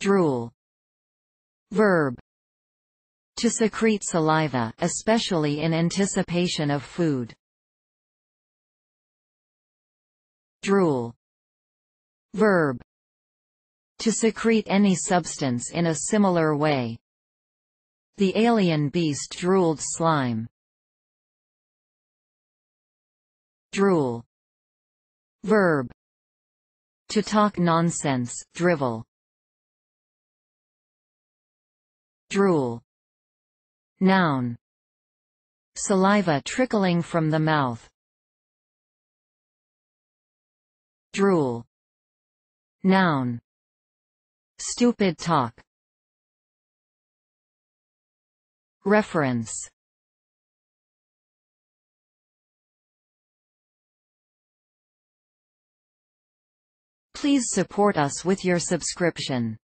Drool. Verb. To secrete saliva, especially in anticipation of food. Drool. Verb. To secrete any substance in a similar way. The alien beast drooled slime. Drool. Verb. To talk nonsense, drivel. Drool. Noun. Saliva trickling from the mouth. Drool. Noun. Stupid talk. Reference Please support us with your subscription.